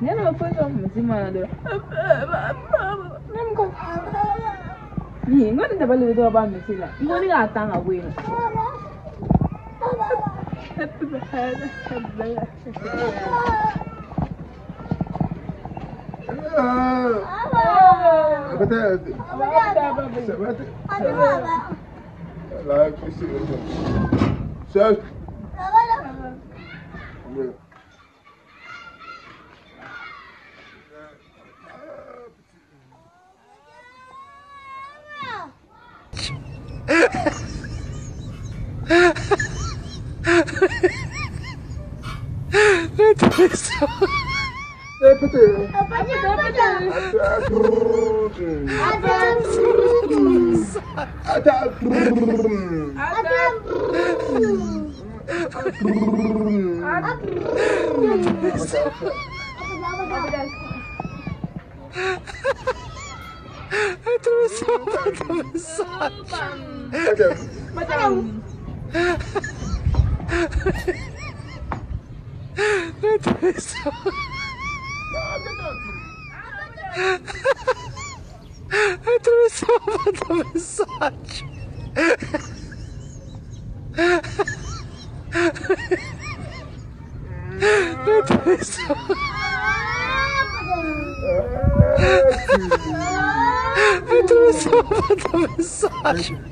Neno mafunzo mzima ndio. Nemko. Ni ngoni tabali ndo ba misila. Ngoni ga tanga wino. Happy birthday. I threw a soap at the massage. Madam. Madam. Não eu trouxe Atravessou uma atravessagem. Não tem isso. Eu trouxe uma mensagem.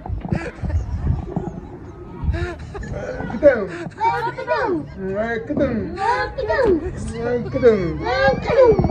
Kadung. Kadung. Eh, Kadung. Eh, Kadung. Kadung. Kadung.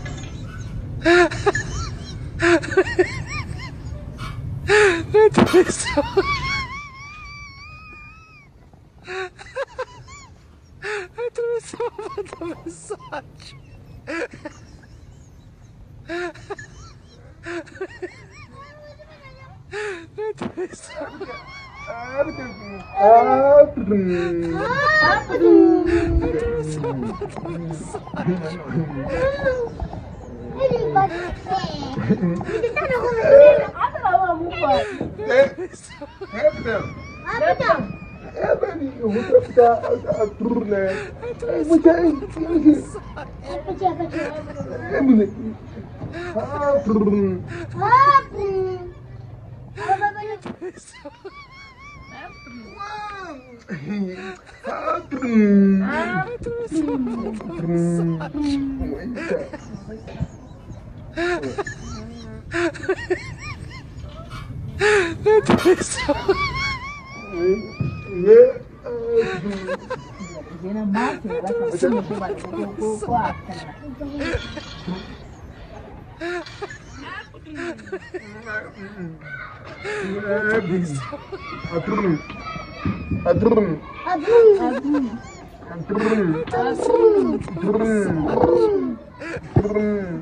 pessoa mandou mensagem. Abre. de. abre, de. Yeah. Vena mate, ela tá sendo Adrum. Adrum. Adrum. Adrum. Adrum. Adrum. Adrum.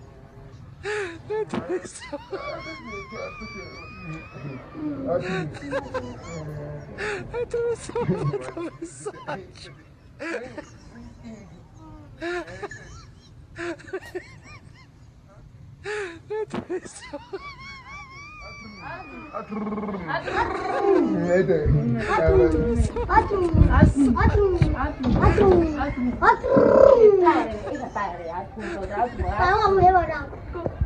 I threw so much massage. Vamos, vamos, vamos.